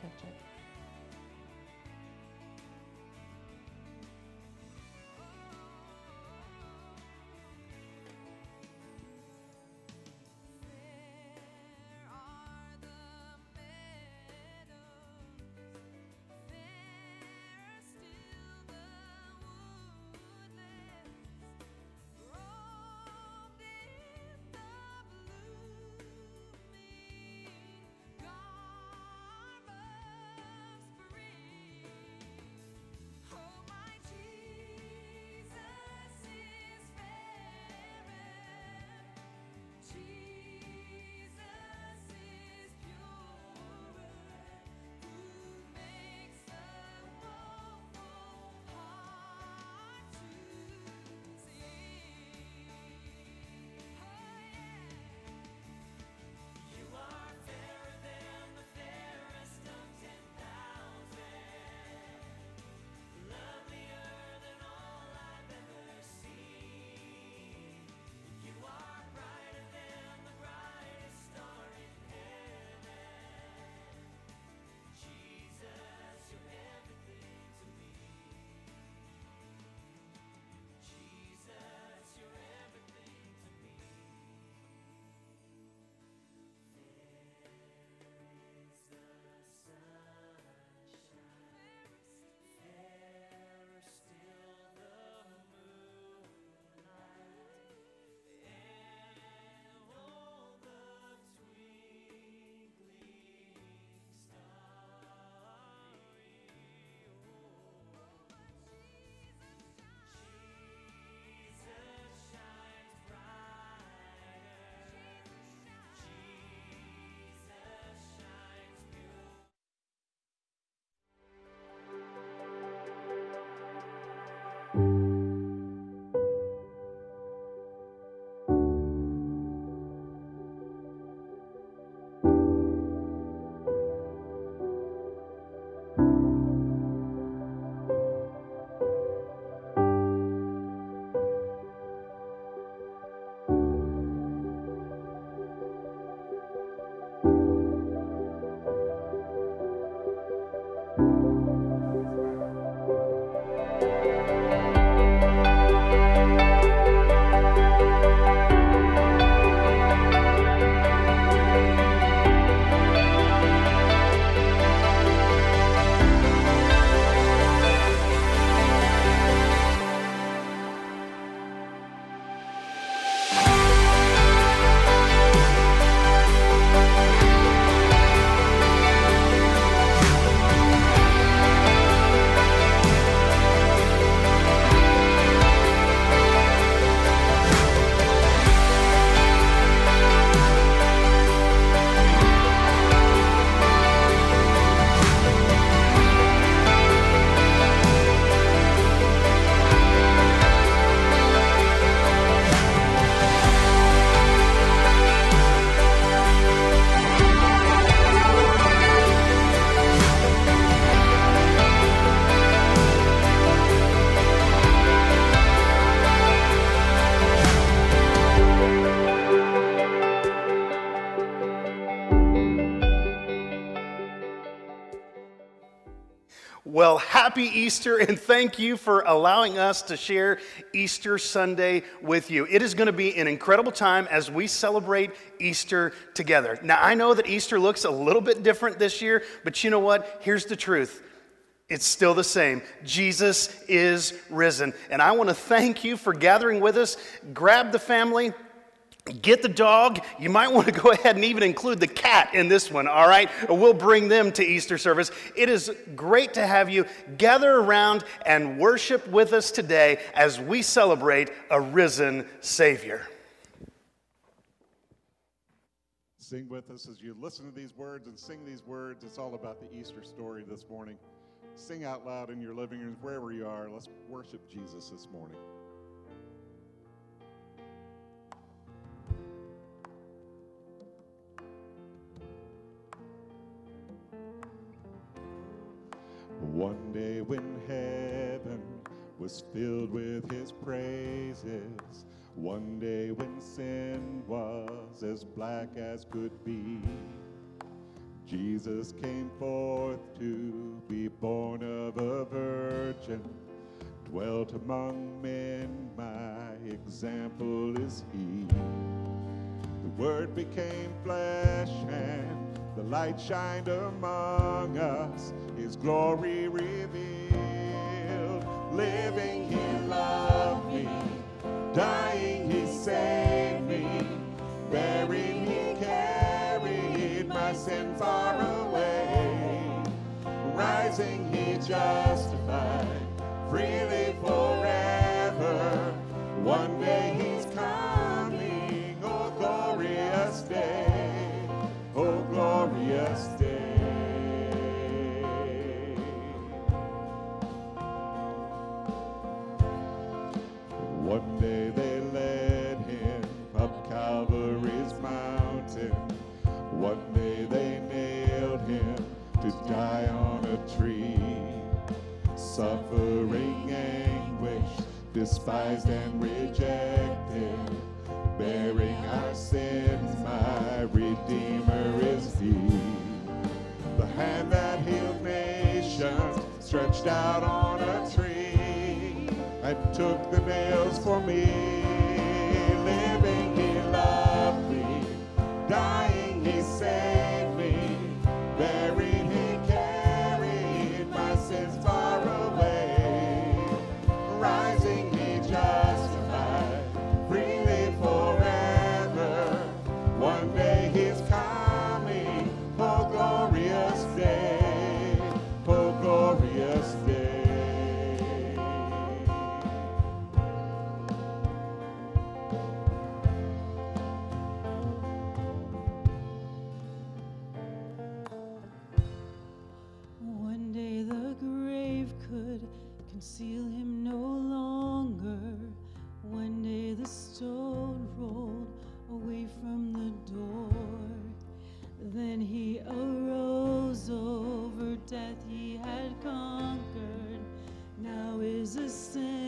check, check. Easter, and thank you for allowing us to share Easter Sunday with you. It is going to be an incredible time as we celebrate Easter together. Now, I know that Easter looks a little bit different this year, but you know what? Here's the truth. It's still the same. Jesus is risen. And I want to thank you for gathering with us. Grab the family, Get the dog. You might want to go ahead and even include the cat in this one, all right? We'll bring them to Easter service. It is great to have you gather around and worship with us today as we celebrate a risen Savior. Sing with us as you listen to these words and sing these words. It's all about the Easter story this morning. Sing out loud in your living rooms, wherever you are. Let's worship Jesus this morning. One day when heaven was filled with his praises, one day when sin was as black as could be, Jesus came forth to be born of a virgin, dwelt among men, my example is he. The word became flesh and the light shined among us, his glory revealed. Living, he loved me, dying, he saved me, buried, he carried my sin far away. Rising, he justified, freely Suffering anguish, despised and rejected. Bearing our sins, my Redeemer is he. The hand that healed nations stretched out on a tree and took the nails for me. Now is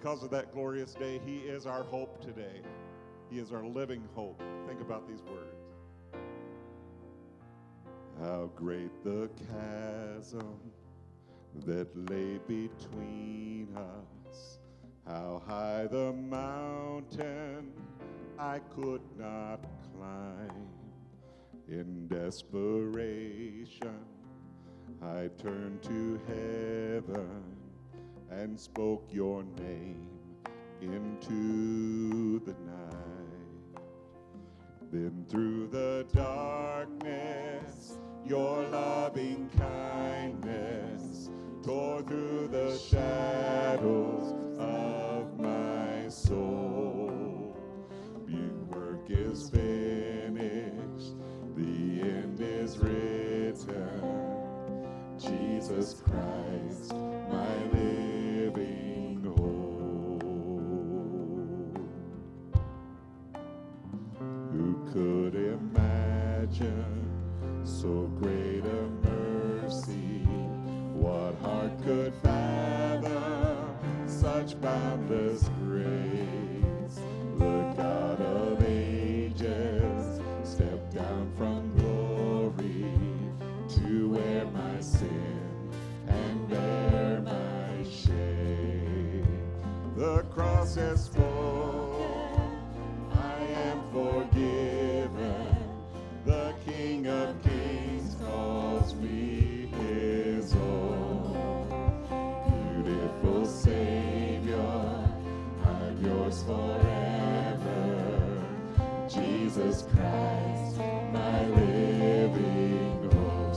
Because of that glorious day, He is our hope today. He is our living hope. Think about these words. How great the chasm that lay between us. How high the mountain I could not climb. In desperation, I turned to heaven and spoke your name into the night. Then through the darkness, your loving kindness tore through the shadows of my soul. Your work is finished, the end is written. Jesus Christ, so great a mercy? What heart could fathom such boundless grace? The God of ages stepped down from glory to wear my sin and bear my shame. The cross is spoken,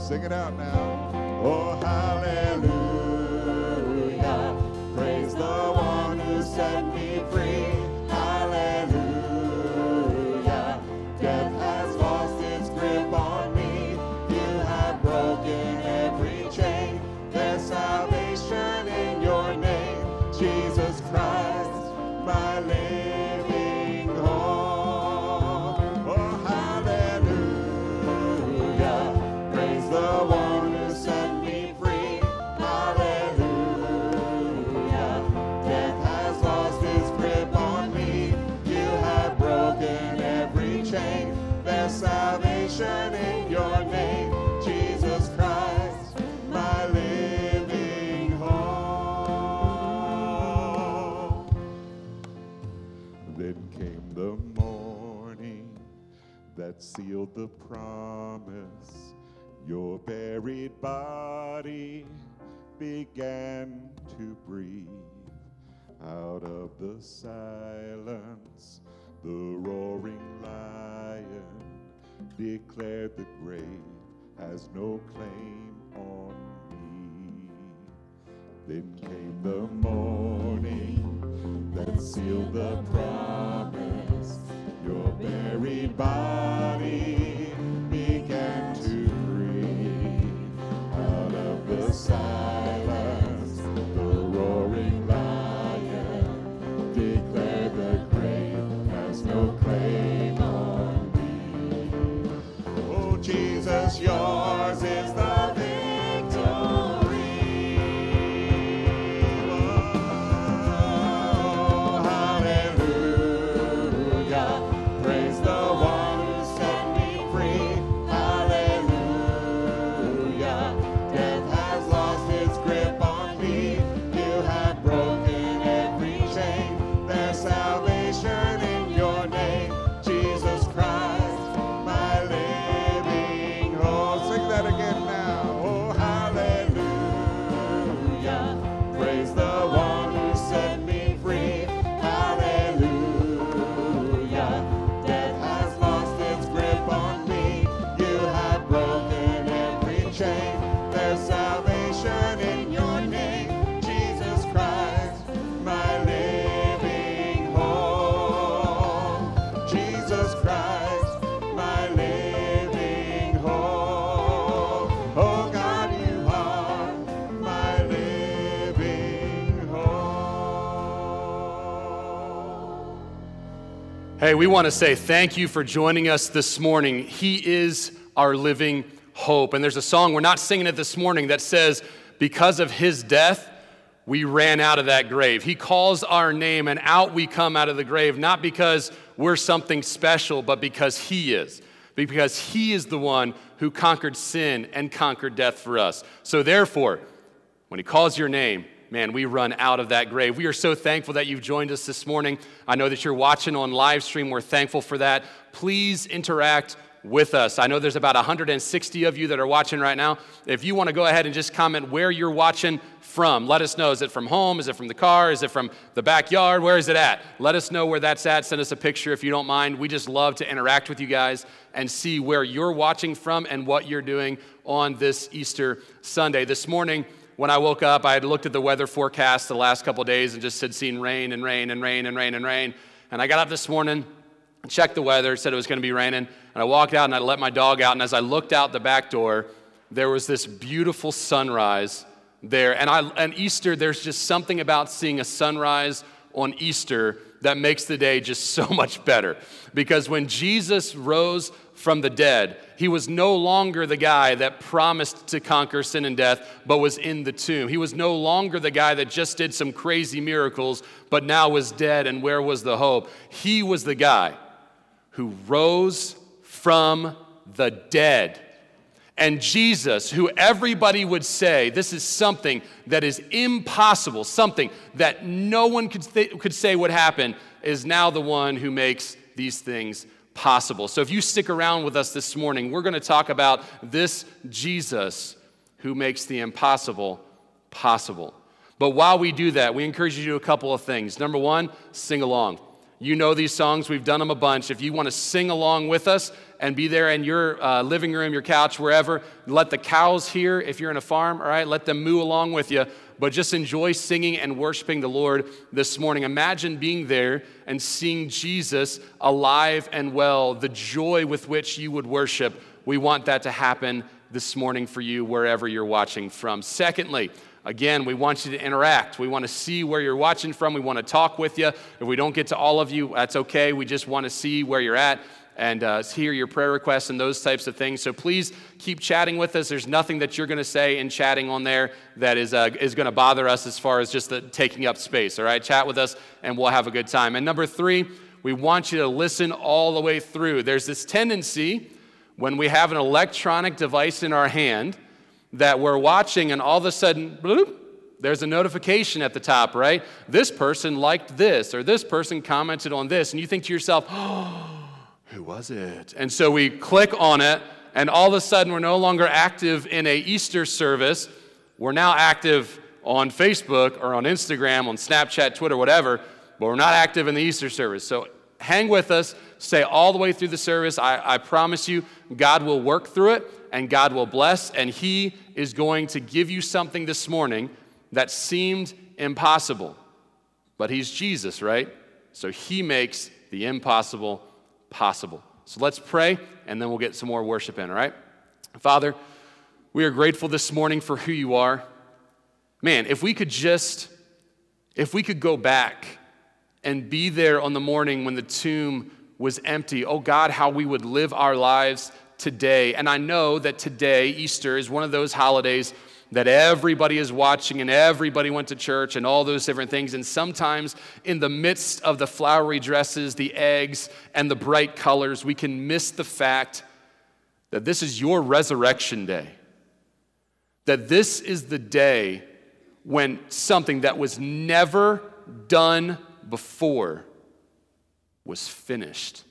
Sing it out now. Sealed the promise. Your buried body began to breathe. Out of the silence, the roaring lion declared the grave has no claim on me. Then came the morning that sealed the promise. Your very body began to breathe. Out of the silence, the roaring lion declared the grave has no claim on me. Oh, Jesus, yours is the Hey, we want to say thank you for joining us this morning. He is our living hope. And there's a song, we're not singing it this morning, that says, Because of his death, we ran out of that grave. He calls our name, and out we come out of the grave, not because we're something special, but because he is. Because he is the one who conquered sin and conquered death for us. So therefore, when he calls your name, man, we run out of that grave. We are so thankful that you've joined us this morning. I know that you're watching on live stream. We're thankful for that. Please interact with us. I know there's about 160 of you that are watching right now. If you want to go ahead and just comment where you're watching from, let us know. Is it from home? Is it from the car? Is it from the backyard? Where is it at? Let us know where that's at. Send us a picture if you don't mind. We just love to interact with you guys and see where you're watching from and what you're doing on this Easter Sunday. This morning, when I woke up, I had looked at the weather forecast the last couple days and just had seen rain and rain and rain and rain and rain. And I got up this morning checked the weather, said it was going to be raining, and I walked out and I let my dog out. And as I looked out the back door, there was this beautiful sunrise there. And, I, and Easter, there's just something about seeing a sunrise on Easter that makes the day just so much better. Because when Jesus rose from the dead, he was no longer the guy that promised to conquer sin and death, but was in the tomb. He was no longer the guy that just did some crazy miracles, but now was dead, and where was the hope? He was the guy who rose from the dead. And Jesus, who everybody would say this is something that is impossible, something that no one could, th- could say would happen, is now the one who makes these things possible. So if you stick around with us this morning, we're going to talk about this Jesus who makes the impossible possible. But while we do that, we encourage you to do a couple of things. Number one, sing along. You know these songs, we've done them a bunch. If you want to sing along with us and be there in your uh, living room, your couch, wherever, let the cows hear if you're in a farm, all right? Let them moo along with you. But just enjoy singing and worshiping the Lord this morning. Imagine being there and seeing Jesus alive and well, the joy with which you would worship. We want that to happen this morning for you wherever you're watching from. Secondly, Again, we want you to interact. We want to see where you're watching from. We want to talk with you. If we don't get to all of you, that's okay. We just want to see where you're at and uh, hear your prayer requests and those types of things. So please keep chatting with us. There's nothing that you're going to say in chatting on there that is, uh, is going to bother us as far as just the, taking up space. All right, chat with us and we'll have a good time. And number three, we want you to listen all the way through. There's this tendency when we have an electronic device in our hand that we're watching and all of a sudden, bloop, there's a notification at the top, right? This person liked this or this person commented on this. And you think to yourself, oh, who was it? And so we click on it, and all of a sudden we're no longer active in a Easter service. We're now active on Facebook or on Instagram, on Snapchat, Twitter, whatever, but we're not active in the Easter service. So hang with us, stay all the way through the service. I, I promise you, God will work through it and God will bless, and He is going to give you something this morning that seemed impossible. But He's Jesus, right? So He makes the impossible possible. So let's pray, and then we'll get some more worship in, all right? Father, we are grateful this morning for who you are. Man, if we could just, if we could go back and be there on the morning when the tomb was empty, oh God, how we would live our lives today. And I know that today, Easter, is one of those holidays that everybody is watching and everybody went to church and all those different things. And sometimes, in the midst of the flowery dresses, the eggs, and the bright colors, we can miss the fact that this is your resurrection day. That this is the day when something that was never done before was finished.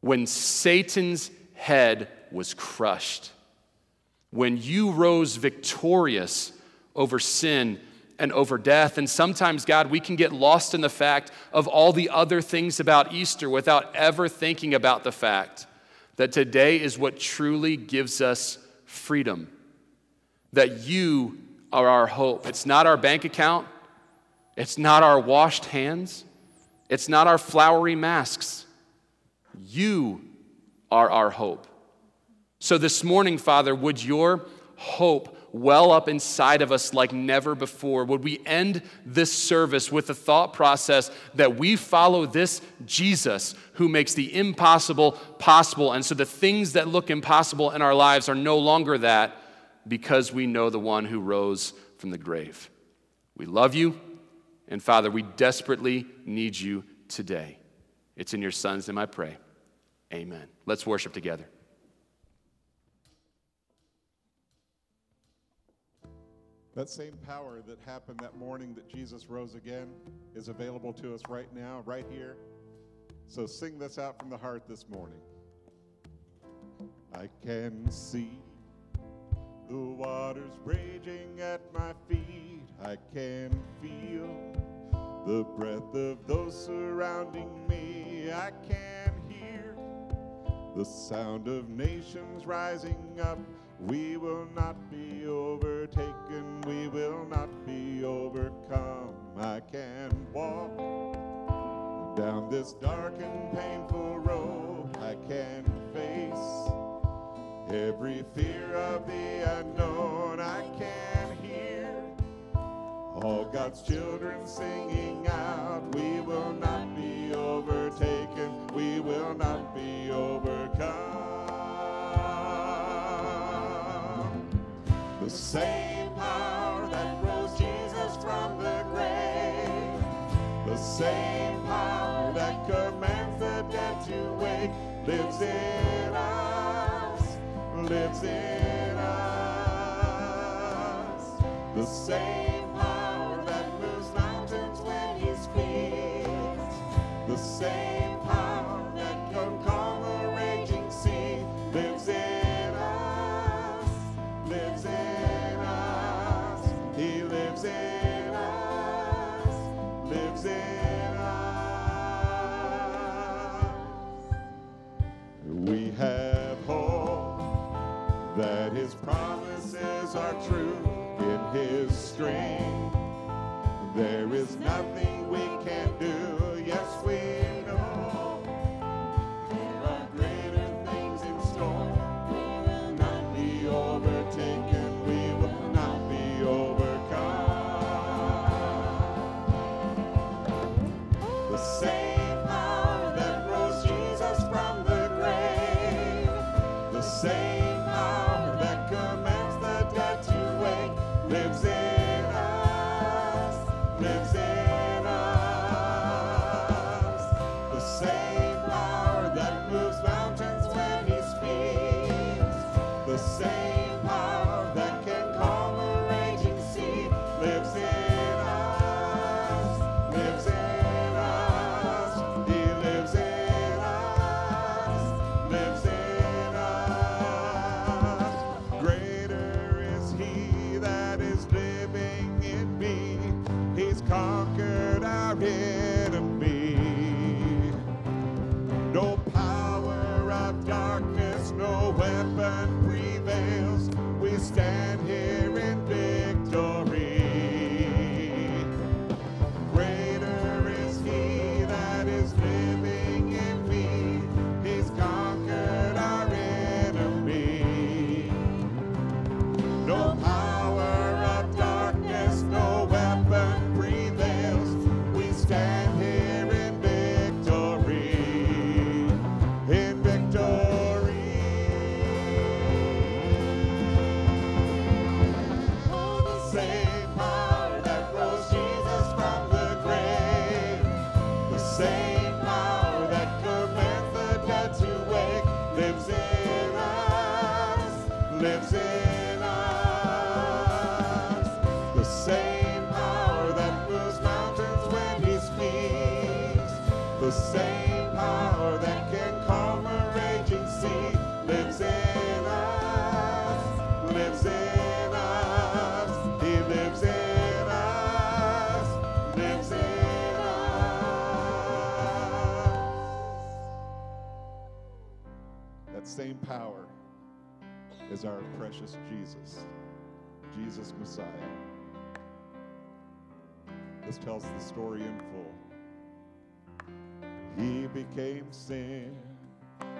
When Satan's head was crushed. When you rose victorious over sin and over death. And sometimes, God, we can get lost in the fact of all the other things about Easter without ever thinking about the fact that today is what truly gives us freedom. That you are our hope. It's not our bank account, it's not our washed hands, it's not our flowery masks. You are our hope. So this morning, Father, would your hope well up inside of us like never before? Would we end this service with the thought process that we follow this Jesus who makes the impossible possible? And so the things that look impossible in our lives are no longer that because we know the one who rose from the grave. We love you, and Father, we desperately need you today. It's in your Son's name I pray. Amen. Let's worship together. That same power that happened that morning that Jesus rose again is available to us right now, right here. So sing this out from the heart this morning. I can see the waters raging at my feet. I can feel the breath of those surrounding me. I can hear the sound of nations rising up. We will not be this dark and painful road. I can face every fear of the unknown. I can hear all God's children singing out. We will not be overtaken, we will not be overcome. The same power that rose Jesus from the grave, the same lives in us, lives in us. The same There is nothing Jesus Messiah. This tells the story in full. He became sin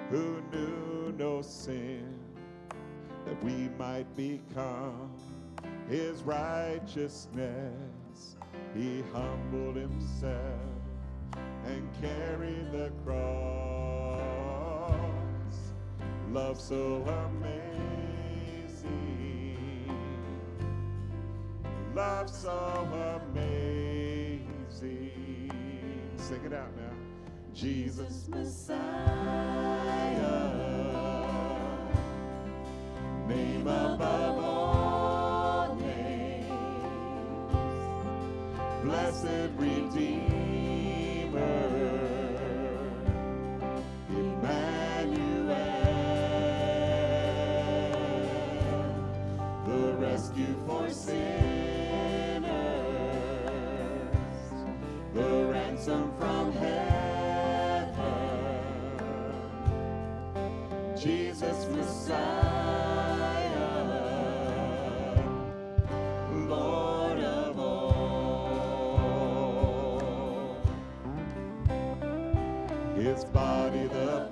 who knew no sin, that we might become his righteousness. He humbled himself and carried the cross. Love so amazing. Love so amazing. Sing it out now. Jesus Messiah, name above all names, blessed Redeemer, ransom from heaven. Jesus Messiah, Lord of all. His body the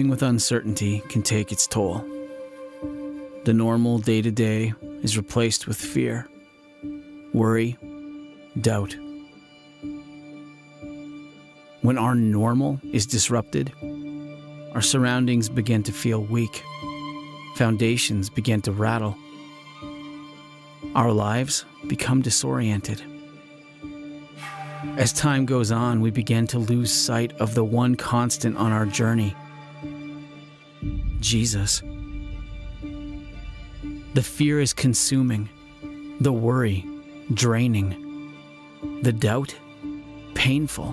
Living with uncertainty can take its toll. The normal day to day is replaced with fear, worry, doubt. When our normal is disrupted, our surroundings begin to feel weak, foundations begin to rattle, our lives become disoriented. As time goes on, we begin to lose sight of the one constant on our journey Jesus. The fear is consuming, the worry draining, the doubt painful.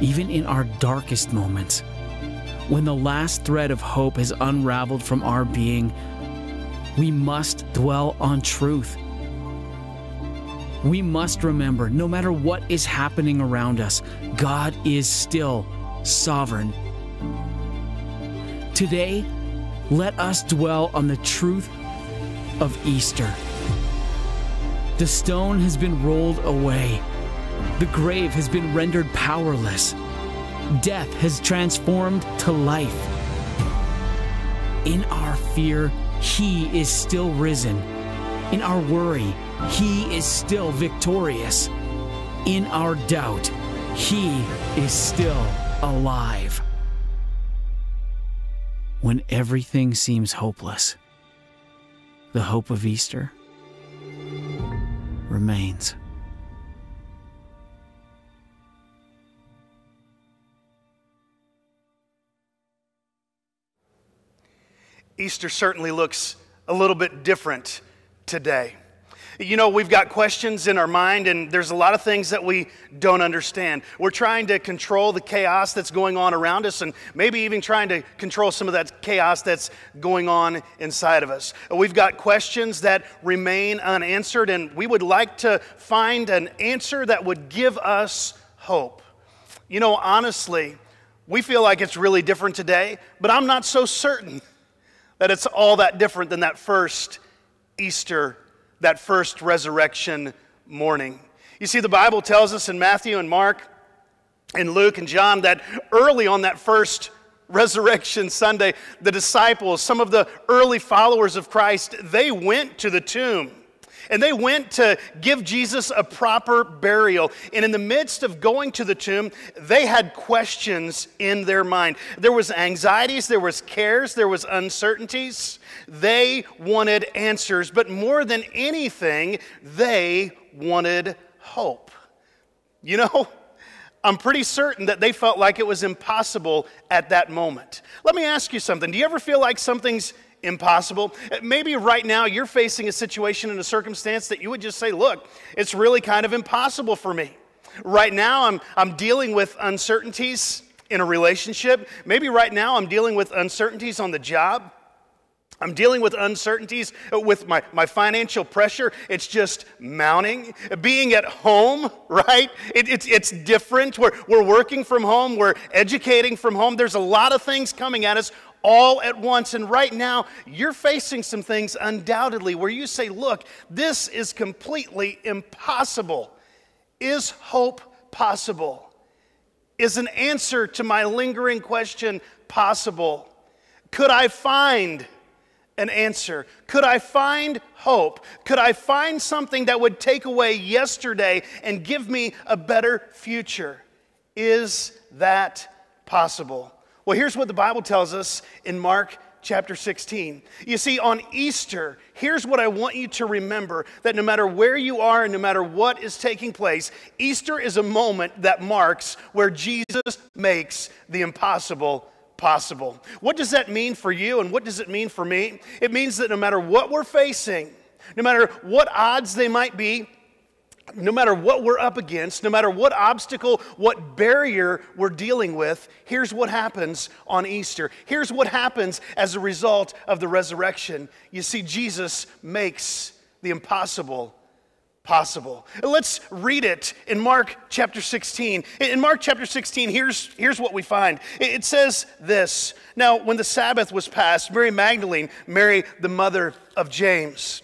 Even in our darkest moments, when the last thread of hope has unraveled from our being, we must dwell on truth. We must remember no matter what is happening around us, God is still sovereign. Today, let us dwell on the truth of Easter. The stone has been rolled away, the grave has been rendered powerless, death has transformed to life. In our fear, He is still risen. In our worry, He is still victorious. In our doubt, He is still alive. When everything seems hopeless, the hope of Easter remains. Easter certainly looks a little bit different today. You know, we've got questions in our mind, and there's a lot of things that we don't understand. We're trying to control the chaos that's going on around us, and maybe even trying to control some of that chaos that's going on inside of us. We've got questions that remain unanswered, and we would like to find an answer that would give us hope. You know, honestly, we feel like it's really different today, but I'm not so certain that it's all that different than that first Easter that first resurrection morning. You see, the Bible tells us in Matthew and Mark and Luke and John that early on that first resurrection Sunday, the disciples, some of the early followers of Christ, they went to the tomb. And they went to give Jesus a proper burial. And in the midst of going to the tomb, they had questions in their mind. There was anxieties, there was cares, there was uncertainties. They wanted answers, but more than anything, they wanted hope. You know, I'm pretty certain that they felt like it was impossible at that moment. Let me ask you something. Do you ever feel like something's impossible? Maybe right now you're facing a situation and a circumstance that you would just say, look, it's really kind of impossible for me. Right now I'm, I'm dealing with uncertainties in a relationship. Maybe right now I'm dealing with uncertainties on the job. I'm dealing with uncertainties with my, my financial pressure. It's just mounting. Being at home, right? It, it's, it's different. We're, we're working from home, we're educating from home. There's a lot of things coming at us all at once. And right now, you're facing some things undoubtedly where you say, look, this is completely impossible. Is hope possible? Is an answer to my lingering question possible? Could I find an answer? Could I find hope? Could I find something that would take away yesterday and give me a better future? Is that possible? Well, here's what the Bible tells us in Mark chapter 16. You see, on Easter, here's what I want you to remember that no matter where you are and no matter what is taking place, Easter is a moment that marks where Jesus makes the impossible possible. What does that mean for you and what does it mean for me? It means that no matter what we're facing, no matter what odds they might be, no matter what we're up against, no matter what obstacle, what barrier we're dealing with, here's what happens on Easter. Here's what happens as a result of the resurrection. You see, Jesus makes the impossible possible. Let's read it in Mark chapter 16. In Mark chapter 16, here's, here's what we find it says this Now, when the Sabbath was passed, Mary Magdalene, Mary, the mother of James,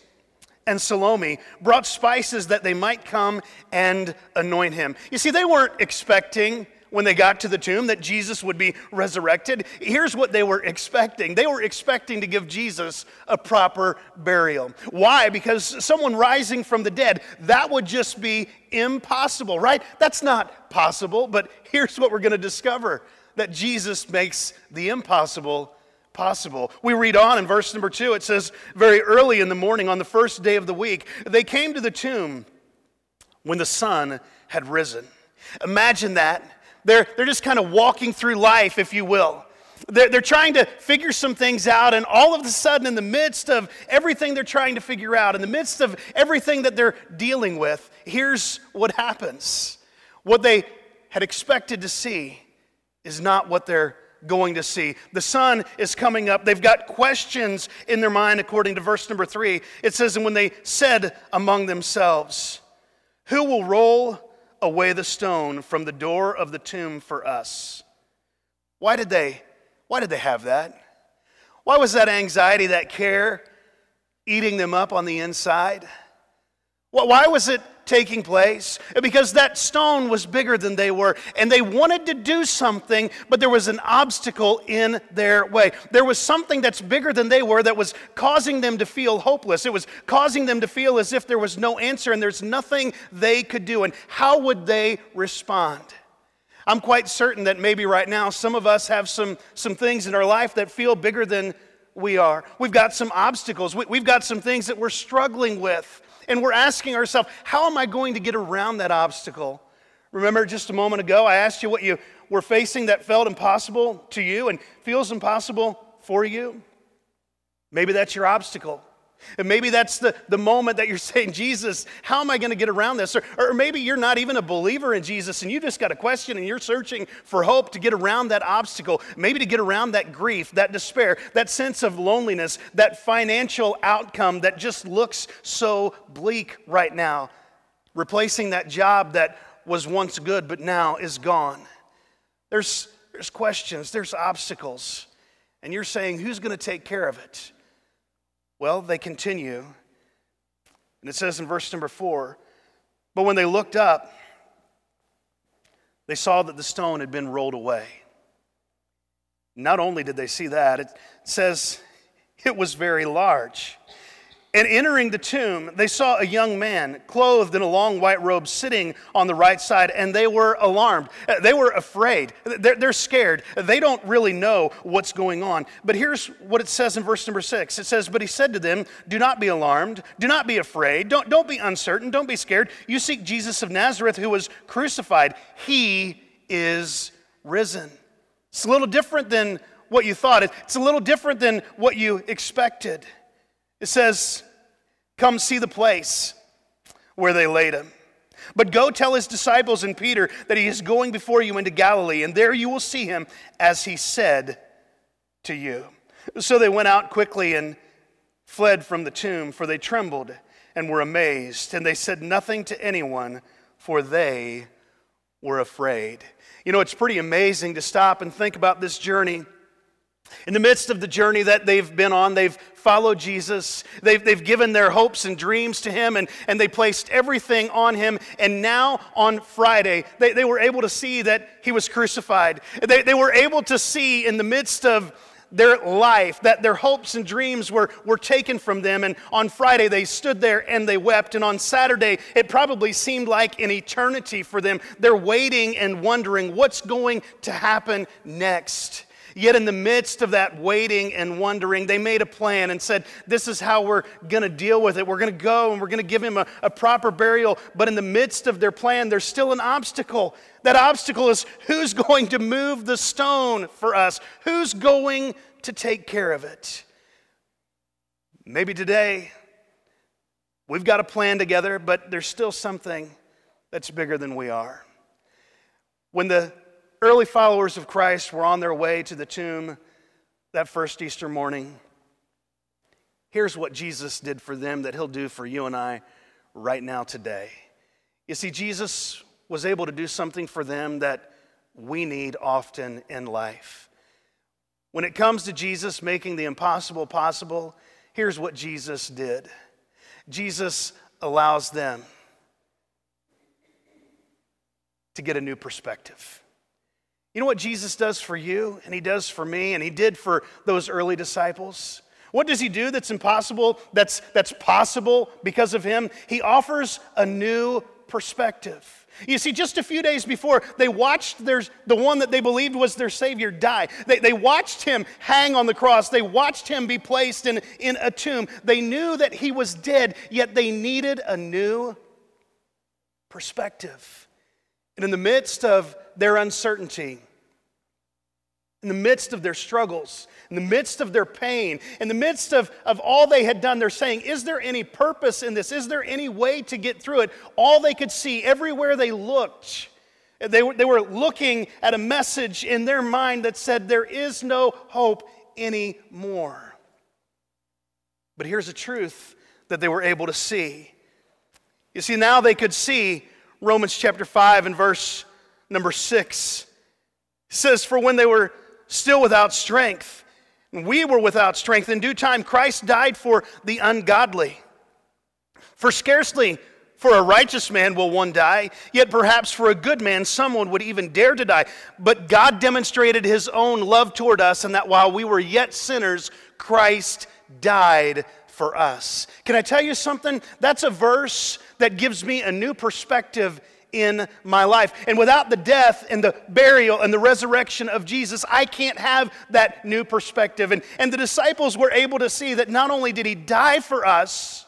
and Salome brought spices that they might come and anoint him. You see, they weren't expecting when they got to the tomb that Jesus would be resurrected. Here's what they were expecting they were expecting to give Jesus a proper burial. Why? Because someone rising from the dead, that would just be impossible, right? That's not possible, but here's what we're going to discover that Jesus makes the impossible possible. We read on in verse number two, it says, Very early in the morning on the first day of the week, they came to the tomb when the sun had risen. Imagine that. They're, they're just kind of walking through life, if you will. They're, they're trying to figure some things out, and all of a sudden, in the midst of everything they're trying to figure out, in the midst of everything that they're dealing with, here's what happens. What they had expected to see is not what they're going to see. The sun is coming up. They've got questions in their mind, according to verse number three. It says, And when they said among themselves, Who will roll away the stone from the door of the tomb for us. Why did they why did they have that? Why was that anxiety, that care eating them up on the inside? Why was it taking place because that stone was bigger than they were. And they wanted to do something, but there was an obstacle in their way. There was something that's bigger than they were that was causing them to feel hopeless. It was causing them to feel as if there was no answer and there's nothing they could do. And how would they respond? I'm quite certain that maybe right now some of us have some, some things in our life that feel bigger than we are. We've got some obstacles. We, have got some things that we're struggling with. And we're asking ourselves, how am I going to get around that obstacle? Remember just a moment ago, I asked you what you were facing that felt impossible to you and feels impossible for you? Maybe that's your obstacle. And maybe that's the, the moment that you're saying, Jesus, how am I going to get around this? Or, or maybe you're not even a believer in Jesus and you just got a question and you're searching for hope to get around that obstacle, maybe to get around that grief, that despair, that sense of loneliness, that financial outcome that just looks so bleak right now. Replacing that job that was once good but now is gone. There's, there's questions, there's obstacles. And you're saying, who's going to take care of it? Well, they continue. And it says in verse number four But when they looked up, they saw that the stone had been rolled away. Not only did they see that, it says it was very large. And entering the tomb, they saw a young man clothed in a long white robe sitting on the right side, and they were alarmed. Uh, They were afraid. They're, they're scared. They don't really know what's going on. But here's what it says in verse number six it says, But he said to them, Do not be alarmed. Do not be afraid. Don't, don't be uncertain. Don't be scared. You seek Jesus of Nazareth who was crucified. He is risen. It's a little different than what you thought, it's a little different than what you expected. It says, Come see the place where they laid him. But go tell his disciples and Peter that he is going before you into Galilee, and there you will see him as he said to you. So they went out quickly and fled from the tomb, for they trembled and were amazed. And they said nothing to anyone, for they were afraid. You know, it's pretty amazing to stop and think about this journey. In the midst of the journey that they've been on, they've followed Jesus. They've, they've given their hopes and dreams to Him, and, and they placed everything on Him. And now on Friday, they, they were able to see that He was crucified. They, they were able to see in the midst of their life that their hopes and dreams were, were taken from them. And on Friday, they stood there and they wept. And on Saturday, it probably seemed like an eternity for them. They're waiting and wondering what's going to happen next. Yet, in the midst of that waiting and wondering, they made a plan and said, This is how we're going to deal with it. We're going to go and we're going to give him a, a proper burial. But in the midst of their plan, there's still an obstacle. That obstacle is who's going to move the stone for us? Who's going to take care of it? Maybe today we've got a plan together, but there's still something that's bigger than we are. When the early followers of Christ were on their way to the tomb that first Easter morning, here's what Jesus did for them that he'll do for you and I right now today. You see, Jesus was able to do something for them that we need often in life. When it comes to Jesus making the impossible possible, here's what Jesus did Jesus allows them to get a new perspective. You know what Jesus does for you, and He does for me, and He did for those early disciples? What does He do that's impossible, that's, that's possible because of Him? He offers a new perspective. You see, just a few days before, they watched their, the one that they believed was their Savior die. They, they watched him hang on the cross. They watched him be placed in, in a tomb. They knew that he was dead, yet they needed a new perspective. And in the midst of their uncertainty, in the midst of their struggles, in the midst of their pain, in the midst of, of all they had done, they're saying, Is there any purpose in this? Is there any way to get through it? All they could see, everywhere they looked, they were, they were looking at a message in their mind that said, There is no hope anymore. But here's a truth that they were able to see. You see, now they could see Romans chapter 5 and verse number 6. It says, For when they were still without strength, and we were without strength, in due time Christ died for the ungodly. For scarcely for a righteous man will one die, yet perhaps for a good man someone would even dare to die. But God demonstrated his own love toward us, and that while we were yet sinners, Christ died for us. Can I tell you something? That's a verse that gives me a new perspective in my life. And without the death and the burial and the resurrection of Jesus, I can't have that new perspective. And, and the disciples were able to see that not only did he die for us,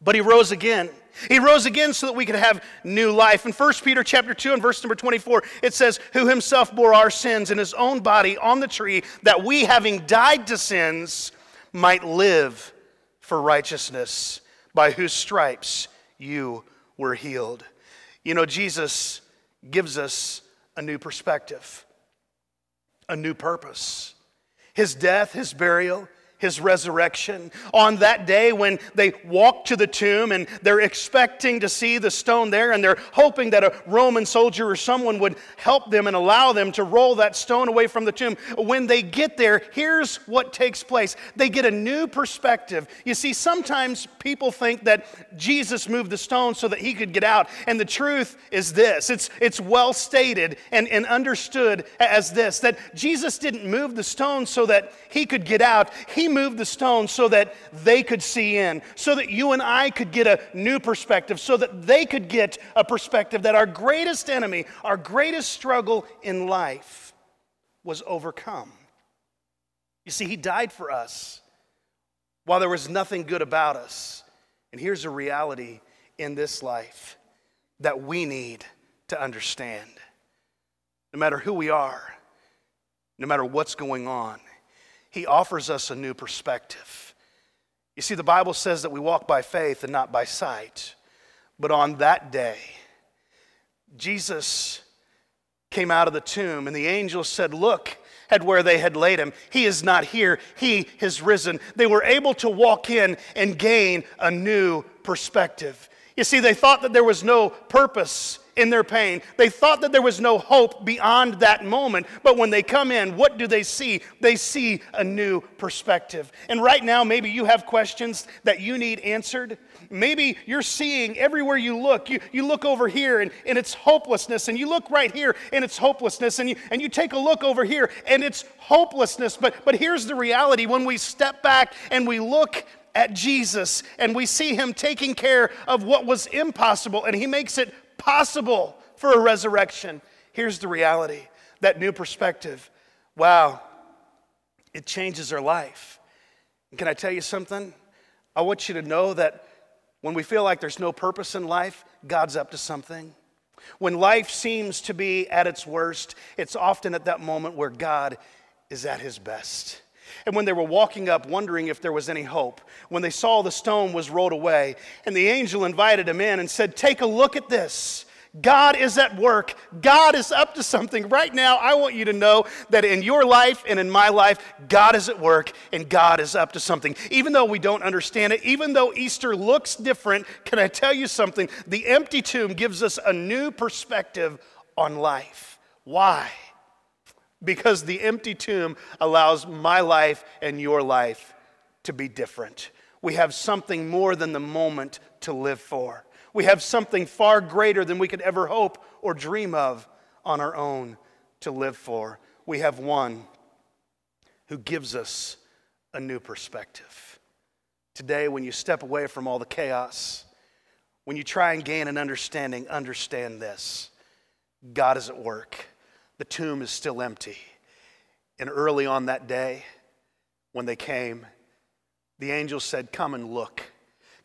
but he rose again. He rose again so that we could have new life. In 1 Peter chapter 2 and verse number 24, it says, Who himself bore our sins in his own body on the tree, that we, having died to sins, might live for righteousness, by whose stripes you were healed. You know, Jesus gives us a new perspective, a new purpose. His death, his burial, his resurrection. On that day when they walk to the tomb and they're expecting to see the stone there and they're hoping that a Roman soldier or someone would help them and allow them to roll that stone away from the tomb. When they get there, here's what takes place they get a new perspective. You see, sometimes people think that Jesus moved the stone so that he could get out. And the truth is this it's, it's well stated and, and understood as this that Jesus didn't move the stone so that he could get out. He moved the stone so that they could see in, so that you and I could get a new perspective, so that they could get a perspective that our greatest enemy, our greatest struggle in life was overcome. You see, He died for us while there was nothing good about us. And here's a reality in this life that we need to understand. No matter who we are, no matter what's going on, he offers us a new perspective. You see, the Bible says that we walk by faith and not by sight. But on that day, Jesus came out of the tomb, and the angel said, Look at where they had laid him. He is not here, he has risen. They were able to walk in and gain a new perspective. You see, they thought that there was no purpose in their pain. They thought that there was no hope beyond that moment. But when they come in, what do they see? They see a new perspective. And right now, maybe you have questions that you need answered. Maybe you're seeing everywhere you look. You, you look over here and, and it's hopelessness, and you look right here and it's hopelessness, and you, and you take a look over here and it's hopelessness. But, but here's the reality when we step back and we look at Jesus and we see him taking care of what was impossible and he makes it possible for a resurrection. Here's the reality that new perspective. Wow, it changes our life. And can I tell you something? I want you to know that when we feel like there's no purpose in life, God's up to something. When life seems to be at its worst, it's often at that moment where God is at his best. And when they were walking up, wondering if there was any hope, when they saw the stone was rolled away, and the angel invited him in and said, Take a look at this. God is at work. God is up to something. Right now, I want you to know that in your life and in my life, God is at work and God is up to something. Even though we don't understand it, even though Easter looks different, can I tell you something? The empty tomb gives us a new perspective on life. Why? Because the empty tomb allows my life and your life to be different. We have something more than the moment to live for. We have something far greater than we could ever hope or dream of on our own to live for. We have one who gives us a new perspective. Today, when you step away from all the chaos, when you try and gain an understanding, understand this God is at work. The tomb is still empty. And early on that day, when they came, the angel said, Come and look.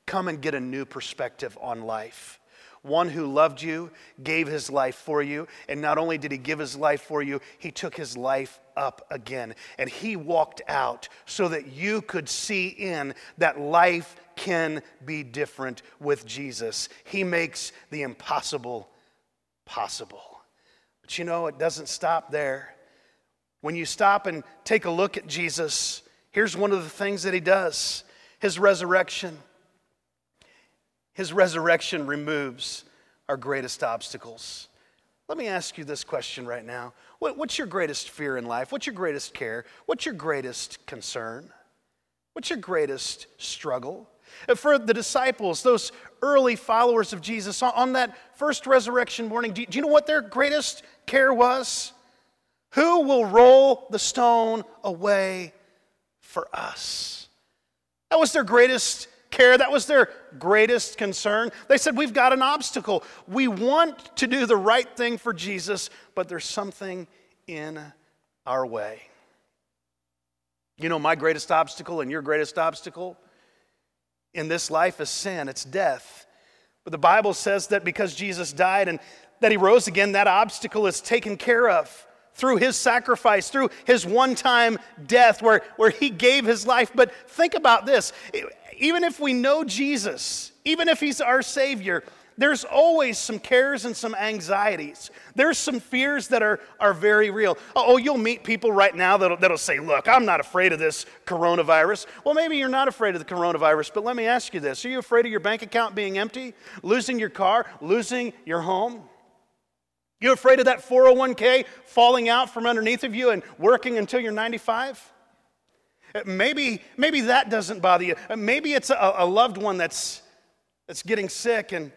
Come and get a new perspective on life. One who loved you, gave his life for you, and not only did he give his life for you, he took his life up again. And he walked out so that you could see in that life can be different with Jesus. He makes the impossible possible. But you know, it doesn't stop there. When you stop and take a look at Jesus, here's one of the things that he does his resurrection. His resurrection removes our greatest obstacles. Let me ask you this question right now. what's your greatest fear in life? What's your greatest care? What's your greatest concern? What's your greatest struggle? For the disciples, those early followers of Jesus, on that first resurrection morning, do you know what their greatest care was? Who will roll the stone away for us? That was their greatest care. That was their greatest concern. They said, We've got an obstacle. We want to do the right thing for Jesus, but there's something in our way. You know, my greatest obstacle and your greatest obstacle in this life is sin, it's death. But the Bible says that because Jesus died and that he rose again, that obstacle is taken care of through his sacrifice, through his one time death, where, where he gave his life. But think about this even if we know Jesus, even if he's our Savior, there's always some cares and some anxieties. There's some fears that are, are very real. Oh, you'll meet people right now that'll, that'll say, Look, I'm not afraid of this coronavirus. Well, maybe you're not afraid of the coronavirus, but let me ask you this Are you afraid of your bank account being empty, losing your car, losing your home? You afraid of that 401k falling out from underneath of you and working until you're 95? Uh, maybe, maybe that doesn't bother you. Uh, maybe it's a, a loved one that's, that's getting sick and,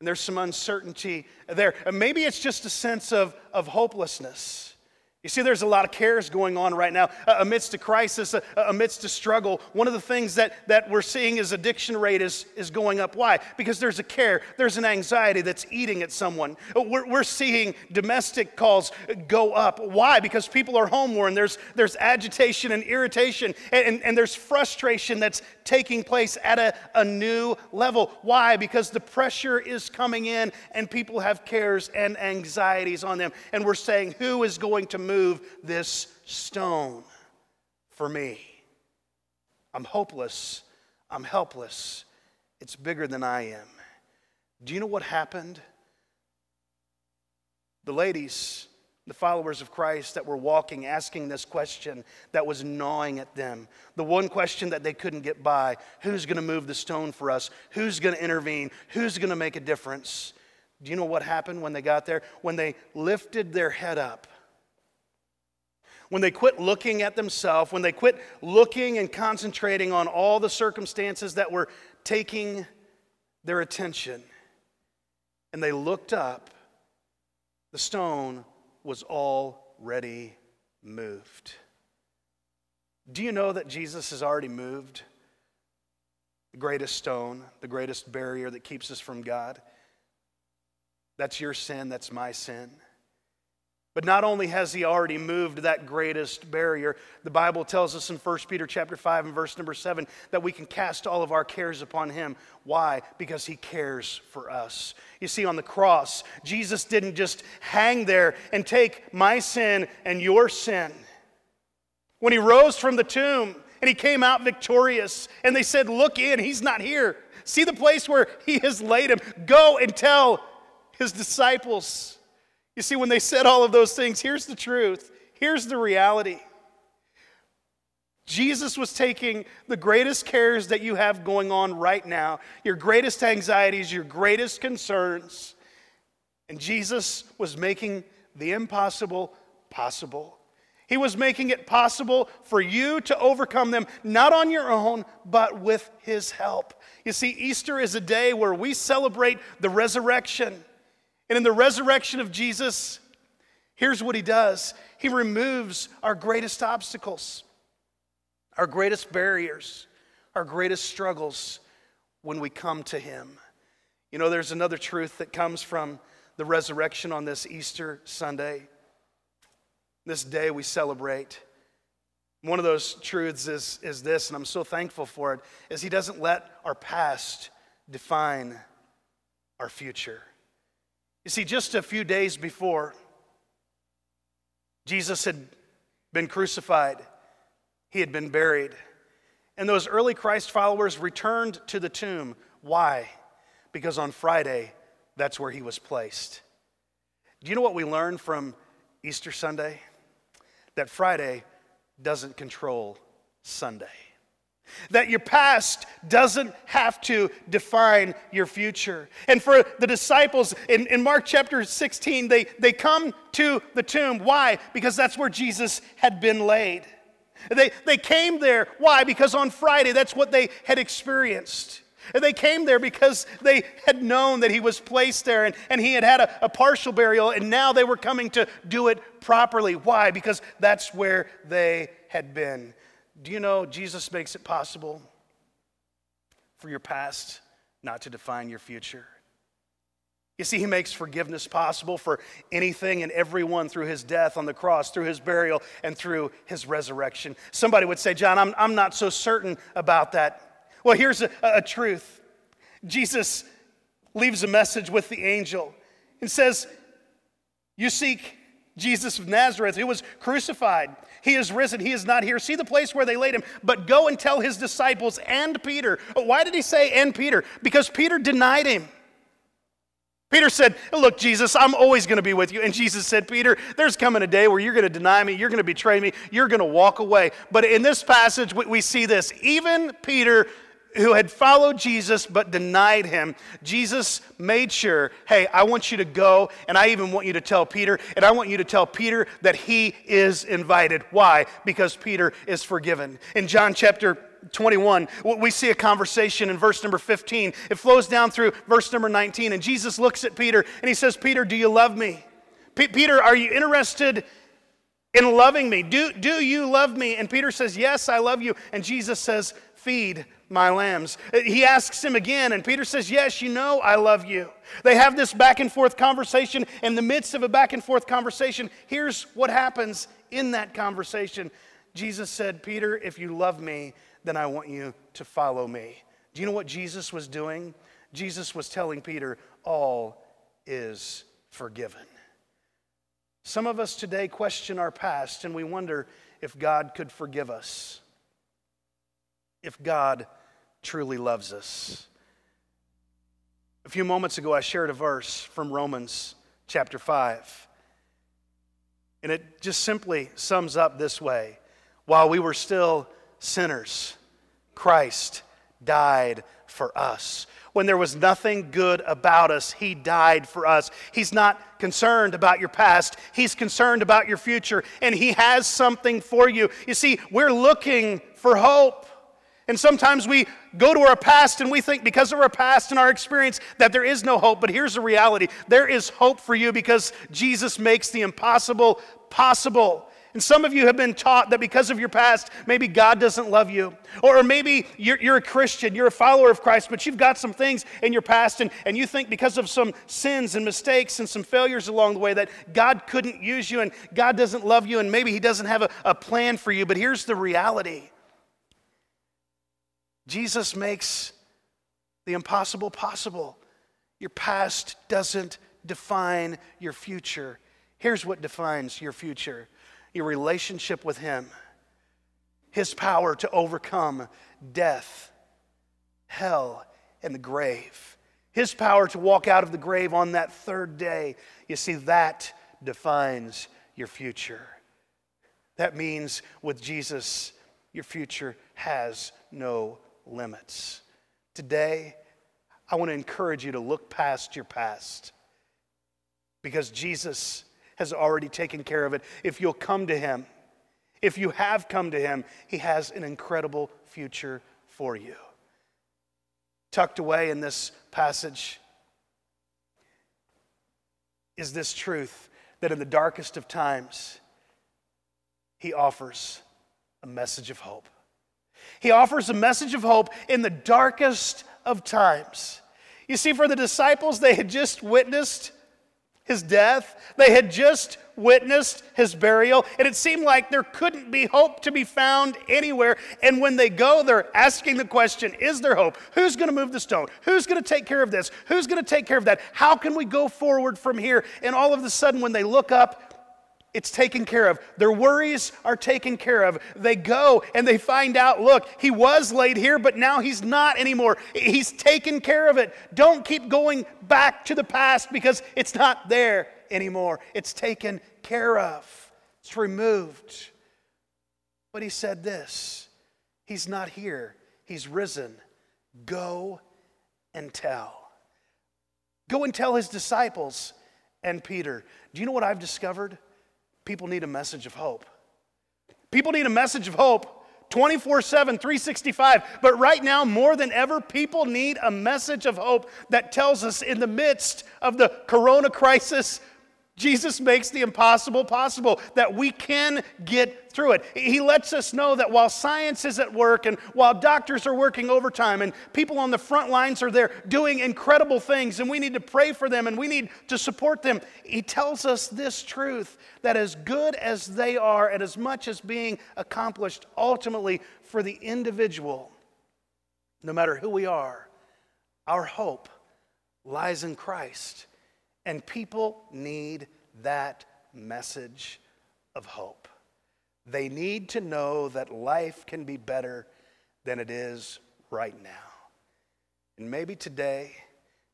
and there's some uncertainty there. Maybe it's just a sense of, of hopelessness. You see, there's a lot of cares going on right now uh, amidst a crisis, uh, amidst a struggle. One of the things that, that we're seeing is addiction rate is, is going up. Why? Because there's a care, there's an anxiety that's eating at someone. Uh, we're, we're seeing domestic calls go up. Why? Because people are home more and there's, there's agitation and irritation and, and, and there's frustration that's taking place at a, a new level. Why? Because the pressure is coming in and people have cares and anxieties on them. And we're saying, who is going to move? Move this stone for me. I'm hopeless. I'm helpless. It's bigger than I am. Do you know what happened? The ladies, the followers of Christ that were walking, asking this question that was gnawing at them. The one question that they couldn't get by who's going to move the stone for us? Who's going to intervene? Who's going to make a difference? Do you know what happened when they got there? When they lifted their head up, when they quit looking at themselves, when they quit looking and concentrating on all the circumstances that were taking their attention, and they looked up, the stone was already moved. Do you know that Jesus has already moved the greatest stone, the greatest barrier that keeps us from God? That's your sin, that's my sin. But not only has he already moved that greatest barrier, the Bible tells us in 1 Peter chapter 5 and verse number 7 that we can cast all of our cares upon him. Why? Because he cares for us. You see, on the cross, Jesus didn't just hang there and take my sin and your sin. When he rose from the tomb and he came out victorious, and they said, Look in, he's not here. See the place where he has laid him. Go and tell his disciples. You see, when they said all of those things, here's the truth, here's the reality. Jesus was taking the greatest cares that you have going on right now, your greatest anxieties, your greatest concerns, and Jesus was making the impossible possible. He was making it possible for you to overcome them, not on your own, but with His help. You see, Easter is a day where we celebrate the resurrection. And in the resurrection of Jesus, here's what he does He removes our greatest obstacles, our greatest barriers, our greatest struggles when we come to him. You know, there's another truth that comes from the resurrection on this Easter Sunday, this day we celebrate. One of those truths is, is this, and I'm so thankful for it, is he doesn't let our past define our future. You see, just a few days before, Jesus had been crucified, he had been buried. And those early Christ followers returned to the tomb. Why? Because on Friday, that's where he was placed. Do you know what we learned from Easter Sunday? That Friday doesn't control Sunday. That your past doesn't have to define your future. And for the disciples in, in Mark chapter 16, they, they come to the tomb. Why? Because that's where Jesus had been laid. They, they came there. Why? Because on Friday, that's what they had experienced. And they came there because they had known that he was placed there and, and he had had a, a partial burial, and now they were coming to do it properly. Why? Because that's where they had been. Do you know Jesus makes it possible for your past not to define your future? You see, he makes forgiveness possible for anything and everyone through his death on the cross, through his burial, and through his resurrection. Somebody would say, John, I'm, I'm not so certain about that. Well, here's a, a truth Jesus leaves a message with the angel and says, You seek Jesus of Nazareth, who was crucified. He is risen. He is not here. See the place where they laid him. But go and tell his disciples and Peter. Oh, why did he say and Peter? Because Peter denied him. Peter said, Look, Jesus, I'm always going to be with you. And Jesus said, Peter, there's coming a day where you're going to deny me, you're going to betray me, you're going to walk away. But in this passage, we, we see this. Even Peter, who had followed Jesus but denied him, Jesus made sure, hey, I want you to go, and I even want you to tell Peter, and I want you to tell Peter that he is invited. Why? Because Peter is forgiven. In John chapter 21, we see a conversation in verse number 15. It flows down through verse number 19, and Jesus looks at Peter and he says, Peter, do you love me? P- Peter, are you interested in loving me? Do, do you love me? And Peter says, Yes, I love you. And Jesus says, Feed my lambs. He asks him again, and Peter says, Yes, you know I love you. They have this back and forth conversation. In the midst of a back and forth conversation, here's what happens in that conversation. Jesus said, Peter, if you love me, then I want you to follow me. Do you know what Jesus was doing? Jesus was telling Peter, All is forgiven. Some of us today question our past and we wonder if God could forgive us, if God truly loves us. A few moments ago, I shared a verse from Romans chapter 5. And it just simply sums up this way While we were still sinners, Christ died for us. When there was nothing good about us, He died for us. He's not concerned about your past, He's concerned about your future, and He has something for you. You see, we're looking for hope. And sometimes we go to our past and we think because of our past and our experience that there is no hope. But here's the reality there is hope for you because Jesus makes the impossible possible. And some of you have been taught that because of your past, maybe God doesn't love you. Or maybe you're, you're, a Christian, you're a follower of Christ, but you've got some things in your past, and, and you think because of some sins and mistakes and some failures along the way that God couldn't use you and God doesn't love you, and maybe He doesn't have a, a plan for you. But here's the reality Jesus makes the impossible possible. Your past doesn't define your future. Here's what defines your future your relationship with Him, His power to overcome death, hell, and the grave, His power to walk out of the grave on that third day. You see, that defines your future. That means with Jesus, your future has no limits. Today, I want to encourage you to look past your past because Jesus has already taken care of it. If you'll come to Him, if you have come to Him, He has an incredible future for you. Tucked away in this passage is this truth that in the darkest of times, He offers a message of hope. He offers a message of hope in the darkest of times. You see, for the disciples, they had just witnessed his death, they had just witnessed his burial, and it seemed like there couldn't be hope to be found anywhere. And when they go, they're asking the question Is there hope? Who's going to move the stone? Who's going to take care of this? Who's going to take care of that? How can we go forward from here? And all of a sudden, when they look up, it's taken care of. Their worries are taken care of. They go and they find out look, he was laid here, but now he's not anymore. He's taken care of it. Don't keep going back to the past because it's not there anymore. It's taken care of, it's removed. But he said this He's not here, he's risen. Go and tell. Go and tell his disciples and Peter. Do you know what I've discovered? People need a message of hope. People need a message of hope 24 7, 365. But right now, more than ever, people need a message of hope that tells us in the midst of the corona crisis, Jesus makes the impossible possible, that we can get through it. He lets us know that while science is at work and while doctors are working overtime and people on the front lines are there doing incredible things and we need to pray for them and we need to support them, he tells us this truth that as good as they are and as much as being accomplished ultimately for the individual, no matter who we are, our hope lies in Christ. And people need that message of hope. They need to know that life can be better than it is right now. And maybe today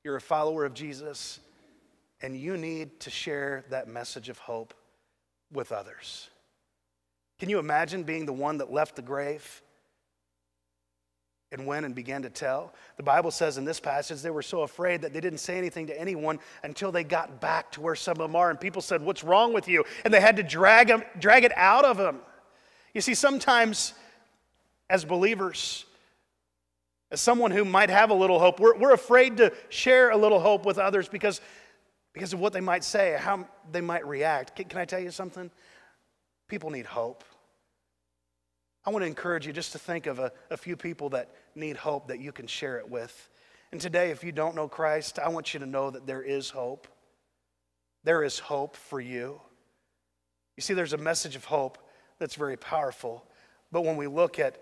you're a follower of Jesus and you need to share that message of hope with others. Can you imagine being the one that left the grave and went and began to tell? The Bible says in this passage they were so afraid that they didn't say anything to anyone until they got back to where some of them are. And people said, What's wrong with you? And they had to drag, them, drag it out of them. You see, sometimes as believers, as someone who might have a little hope, we're, we're afraid to share a little hope with others because, because of what they might say, how they might react. Can, can I tell you something? People need hope. I want to encourage you just to think of a, a few people that need hope that you can share it with. And today, if you don't know Christ, I want you to know that there is hope. There is hope for you. You see, there's a message of hope that's very powerful. But when we look at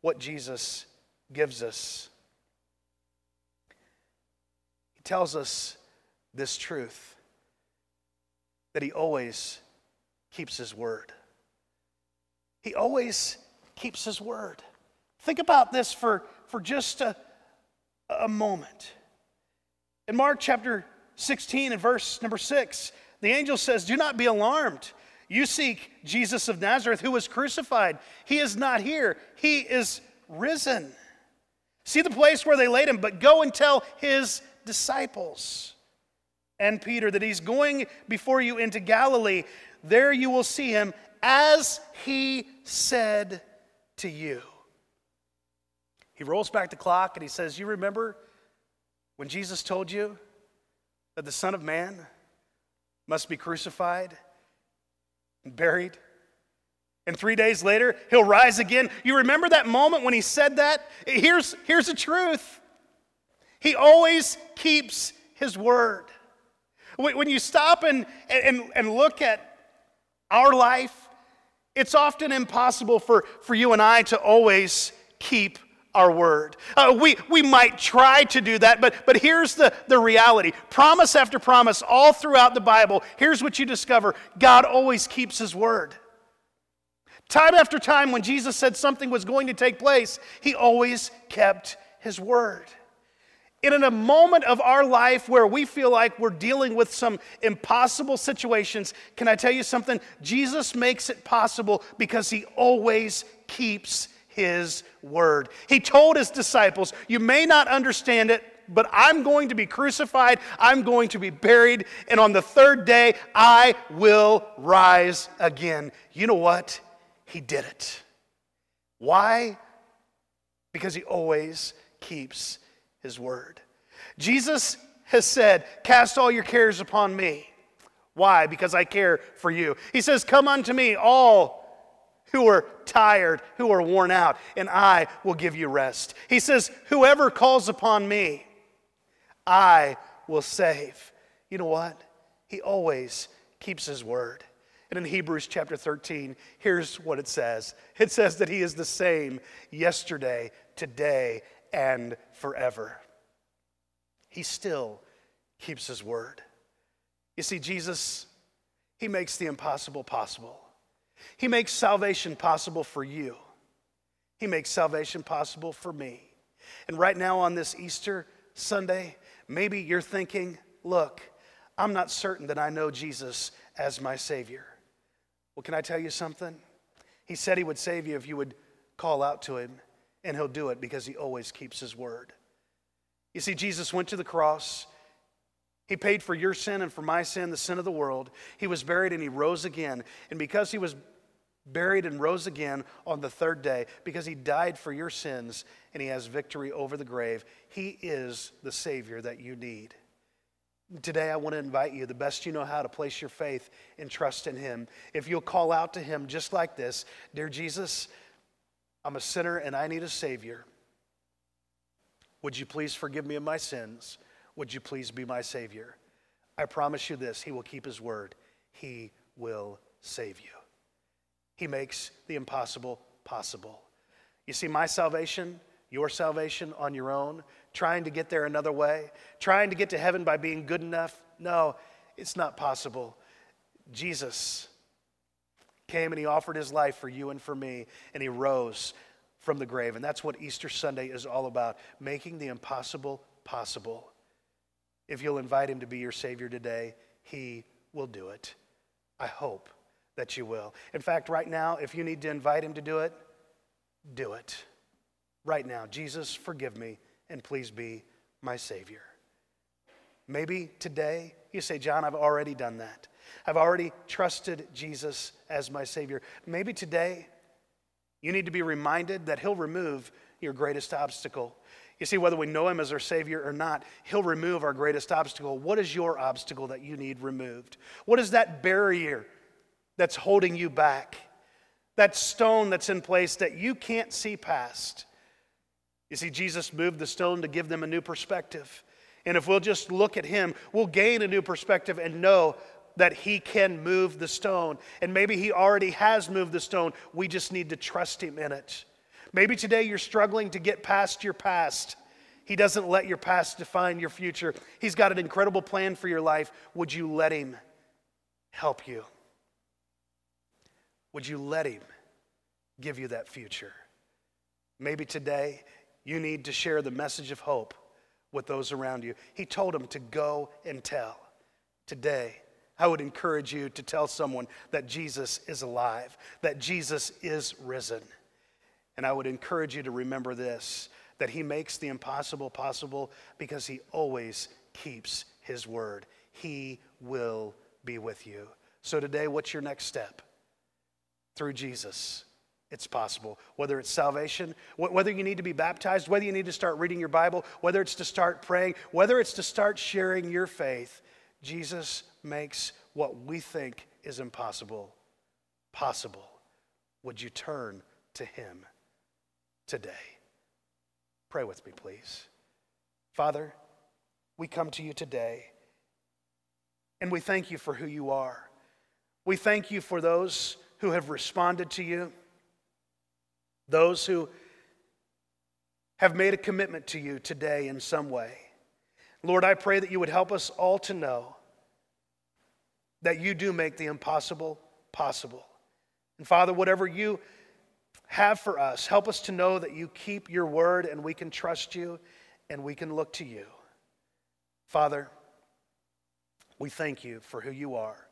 what Jesus gives us, he tells us this truth that he always keeps his word. He always keeps his word. Think about this for, for just a, a moment. In Mark chapter 16 and verse number 6, the angel says, Do not be alarmed. You seek Jesus of Nazareth who was crucified. He is not here, he is risen. See the place where they laid him, but go and tell his disciples and Peter that he's going before you into Galilee. There you will see him as he said to you. He rolls back the clock and he says, You remember when Jesus told you that the Son of Man must be crucified and buried? And three days later, he'll rise again. You remember that moment when he said that? Here's, here's the truth He always keeps his word. When you stop and, and, and look at our life, it's often impossible for, for you and I to always keep our word. Uh, we, we might try to do that, but, but here's the, the reality promise after promise, all throughout the Bible, here's what you discover God always keeps his word. Time after time, when Jesus said something was going to take place, he always kept his word. And in a moment of our life where we feel like we're dealing with some impossible situations, can I tell you something? Jesus makes it possible because he always keeps his word. He told his disciples, You may not understand it, but I'm going to be crucified, I'm going to be buried, and on the third day, I will rise again. You know what? He did it. Why? Because he always keeps his word. Jesus has said, Cast all your cares upon me. Why? Because I care for you. He says, Come unto me, all who are tired, who are worn out, and I will give you rest. He says, Whoever calls upon me, I will save. You know what? He always keeps his word. And in Hebrews chapter 13, here's what it says it says that he is the same yesterday, today, and forever. He still keeps his word. You see, Jesus, he makes the impossible possible. He makes salvation possible for you. He makes salvation possible for me. And right now on this Easter Sunday, maybe you're thinking, look, I'm not certain that I know Jesus as my Savior. Well, can I tell you something? He said He would save you if you would call out to Him, and He'll do it because He always keeps His word. You see, Jesus went to the cross. He paid for your sin and for my sin, the sin of the world. He was buried and He rose again. And because He was buried and rose again on the third day, because He died for your sins and He has victory over the grave, He is the Savior that you need. Today, I want to invite you, the best you know how, to place your faith and trust in Him. If you'll call out to Him just like this Dear Jesus, I'm a sinner and I need a Savior. Would you please forgive me of my sins? Would you please be my Savior? I promise you this He will keep His word, He will save you. He makes the impossible possible. You see, my salvation, your salvation on your own, trying to get there another way, trying to get to heaven by being good enough. No, it's not possible. Jesus came and he offered his life for you and for me, and he rose from the grave. And that's what Easter Sunday is all about making the impossible possible. If you'll invite him to be your Savior today, he will do it. I hope that you will. In fact, right now, if you need to invite him to do it, do it. Right now, Jesus, forgive me and please be my Savior. Maybe today you say, John, I've already done that. I've already trusted Jesus as my Savior. Maybe today you need to be reminded that He'll remove your greatest obstacle. You see, whether we know Him as our Savior or not, He'll remove our greatest obstacle. What is your obstacle that you need removed? What is that barrier that's holding you back? That stone that's in place that you can't see past? You see, Jesus moved the stone to give them a new perspective. And if we'll just look at Him, we'll gain a new perspective and know that He can move the stone. And maybe He already has moved the stone. We just need to trust Him in it. Maybe today you're struggling to get past your past. He doesn't let your past define your future. He's got an incredible plan for your life. Would you let Him help you? Would you let Him give you that future? Maybe today you need to share the message of hope with those around you. He told them to go and tell. Today, I would encourage you to tell someone that Jesus is alive, that Jesus is risen. And I would encourage you to remember this that he makes the impossible possible because he always keeps his word. He will be with you. So, today, what's your next step? Through Jesus. It's possible. Whether it's salvation, whether you need to be baptized, whether you need to start reading your Bible, whether it's to start praying, whether it's to start sharing your faith, Jesus makes what we think is impossible possible. Would you turn to Him today? Pray with me, please. Father, we come to you today and we thank you for who you are. We thank you for those who have responded to you, those who have made a commitment to you today in some way. Lord, I pray that you would help us all to know that you do make the impossible possible. And Father, whatever you have for us, help us to know that you keep your word and we can trust you and we can look to you. Father, we thank you for who you are.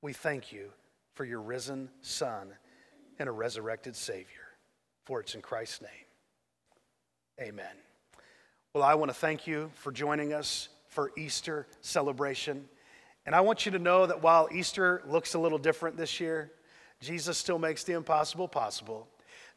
We thank you for your risen Son and a resurrected Savior. For it's in Christ's name. Amen. Well, I want to thank you for joining us for Easter celebration. And I want you to know that while Easter looks a little different this year, Jesus still makes the impossible possible.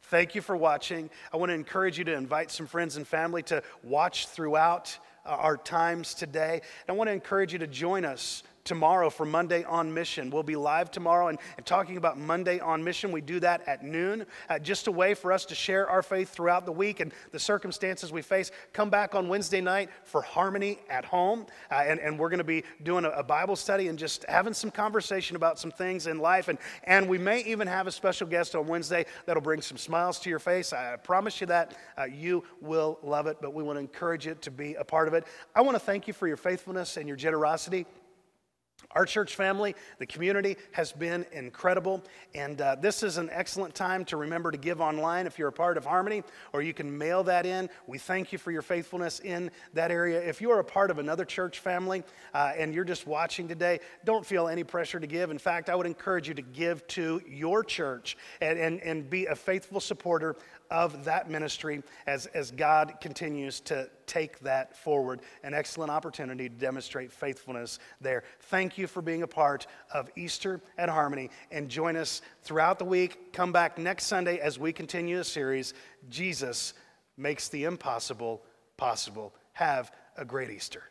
Thank you for watching. I want to encourage you to invite some friends and family to watch throughout uh, our times today. And I want to encourage you to join us tomorrow for Monday on Mission. We'll be live tomorrow and, and talking about Monday on Mission. We do that at noon, uh, just a way for us to share our faith throughout the week and the circumstances we face. Come back on Wednesday night for Harmony at Home, uh, and, and we're going to be doing a, a Bible study and just having some conversation about some things in life. And, and we may even have a special guest on Wednesday that'll bring some smiles to your face. I promise you that. Uh, you will love it, but we want to encourage you to be a part of it. I want to thank you for your faithfulness and your generosity. Our church family, the community has been incredible. And uh, this is an excellent time to remember to give online if you're a part of Harmony, or you can mail that in. We thank you for your faithfulness in that area. If you are a part of another church family uh, and you're just watching today, don't feel any pressure to give. In fact, I would encourage you to give to your church and, and, and be a faithful supporter of that ministry as, as God continues to take that forward. An excellent opportunity to demonstrate faithfulness there. Thank you for being a part of Easter at Harmony and join us throughout the week. Come back next Sunday as we continue the series Jesus makes the impossible possible. Have a great Easter.